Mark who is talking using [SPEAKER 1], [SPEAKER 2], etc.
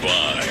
[SPEAKER 1] Goodbye.